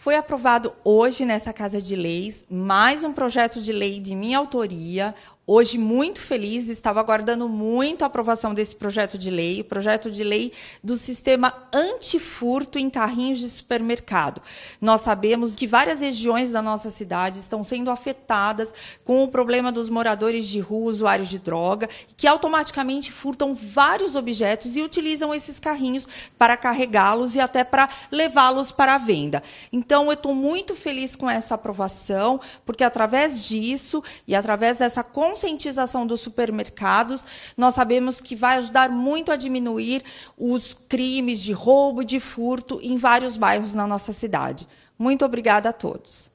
Foi aprovado hoje nessa Casa de Leis mais um projeto de lei de minha autoria, Hoje, muito feliz, estava aguardando muito a aprovação desse projeto de lei, o projeto de lei do sistema antifurto em carrinhos de supermercado. Nós sabemos que várias regiões da nossa cidade estão sendo afetadas com o problema dos moradores de rua, usuários de droga, que automaticamente furtam vários objetos e utilizam esses carrinhos para carregá-los e até para levá-los para a venda. Então, eu estou muito feliz com essa aprovação, porque através disso e através dessa consciência conscientização dos supermercados, nós sabemos que vai ajudar muito a diminuir os crimes de roubo, de furto em vários bairros na nossa cidade. Muito obrigada a todos.